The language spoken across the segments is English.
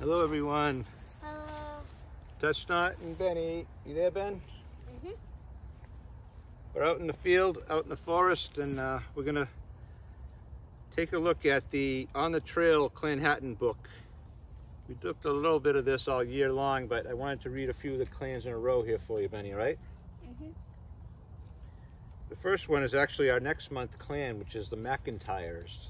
Hello, everyone. Hello. Touchnot and Benny. You there, Ben? Mhm. We're out in the field, out in the forest, and uh, we're going to take a look at the On the Trail Clan Chattan book. We looked a little bit of this all year long, but I wanted to read a few of the clans in a row here for you, Benny, right? Mhm. The first one is actually our next month clan, which is the McIntyres.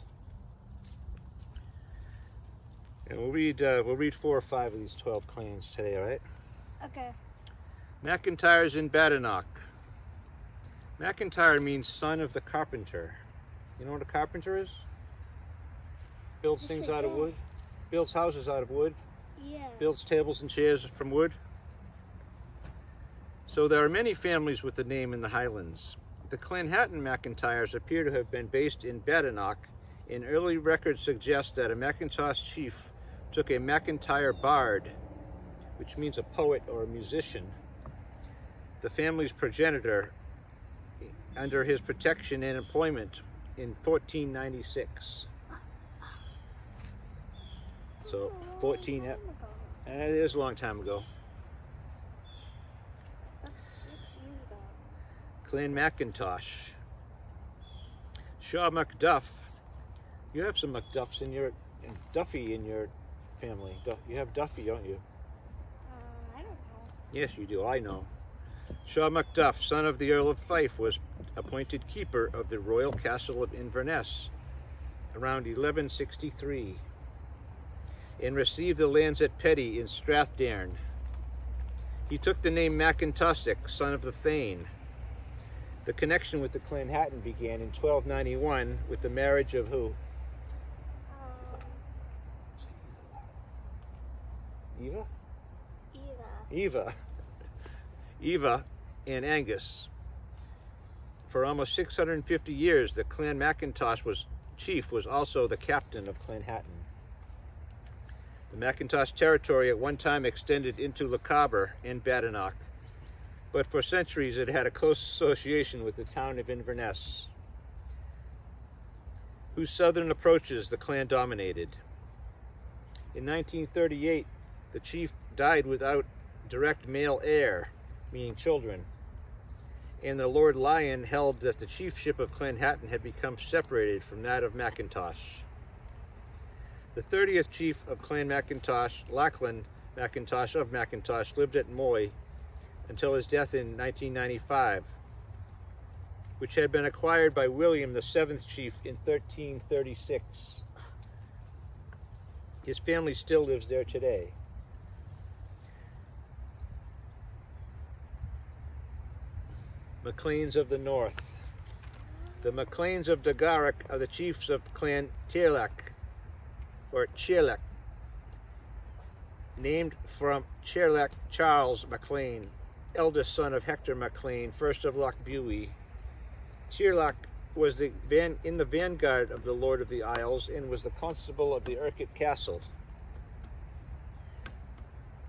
And we'll read uh, we'll read four or five of these twelve clans today, all right? Okay. McIntyres in Badenoch. McIntyre means son of the carpenter. You know what a carpenter is? Builds things out of wood. Builds houses out of wood. Yeah. Builds tables and chairs from wood. So there are many families with the name in the Highlands. The Clan Chattan McIntyres appear to have been based in Badenoch, and early records suggest that a Macintosh chief took a McIntyre bard, which means a poet or a musician, the family's progenitor, under his protection and employment in 1496. So 14, Long uh, it is a long time ago. Clan McIntosh. Shaw MacDuff. You have some MacDuffs in your and Duffy in your family. Du- You have Duffy, don't you? Uh, I don't know. Yes, you do. I know. Shaw MacDuff, son of the Earl of Fife, was appointed keeper of the royal castle of Inverness around 1163 and received the lands at Petty in Strathdearn. He took the name Macintosic, son of the Thane. The connection with the Clan Clanhatton began in 1291 with the marriage of who? Um, Eva? Eva. Eva, Eva and Angus. For almost 650 years, the Clan Macintosh was chief was also the captain of Clan Chattan. The Macintosh territory at one time extended into Lochaber and Badenoch, but for centuries it had a close association with the town of Inverness, whose southern approaches the clan dominated. In 1938, the chief died without direct male heir, meaning children. And the Lord Lion held that the chiefship of Clan Chattan had become separated from that of Macintosh. The 30th chief of Clan Macintosh, Lachlan Macintosh of Macintosh, lived at Moy until his death in 1995, which had been acquired by William, the seventh chief, in 1336. His family still lives there today. MacLeans of the North. The MacLeans of Dochgarroch are the chiefs of Clan Tirlach, or Chirlach, named from Chirlach Charles MacLean, eldest son of Hector MacLean, first of Lochbuie. Tirlach was the van, in the vanguard of the Lord of the Isles and was the constable of the Urquhart Castle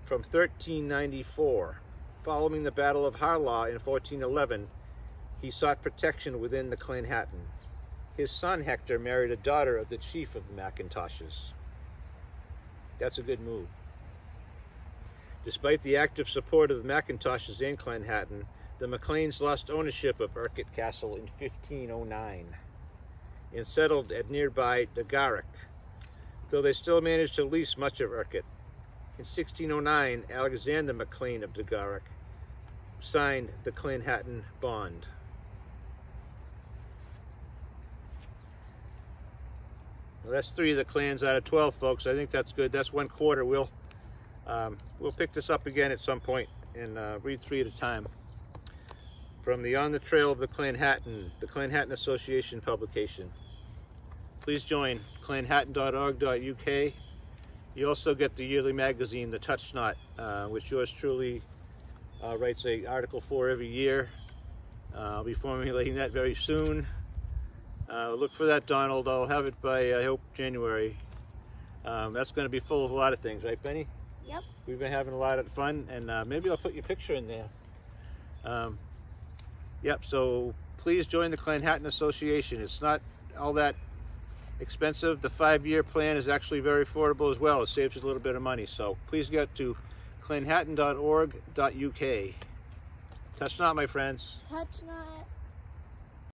from 1394. Following the Battle of Harlaw in 1411, he sought protection within the Clan Chattan. His son Hector married a daughter of the chief of the Macintoshes. That's a good move. Despite the active support of the Macintoshes and Clan Chattan, the MacLeans lost ownership of Urquhart Castle in 1509 and settled at nearby Dochgarroch, though they still managed to lease much of Urquhart. In 1609, Alexander MacLean of Dochgarroch signed the Clan Chattan Bond. Well, that's three of the clans out of 12, folks. I think that's good. That's one quarter. We'll um, we'll pick this up again at some point and uh, read three at a time. From the On the Trail of the Clan Chattan, the Clan Chattan Association publication. Please join clanchattan.org.uk. You also get the yearly magazine, The Touch Knot, uh, which yours truly uh, writes a article for every year. Uh, I'll be formulating that very soon. Uh, look for that, Donald. I'll have it by, I hope, January. Um, that's going to be full of a lot of things, right, Benny? Yep. We've been having a lot of fun, and uh, maybe I'll put your picture in there. Um, yep, so please join the Clan Chattan Association. It's not all that expensive. The five-year plan is actually very affordable as well. It saves you a little bit of money. So please get to clanchattan.org.uk. Touch not, my friends. Touch not.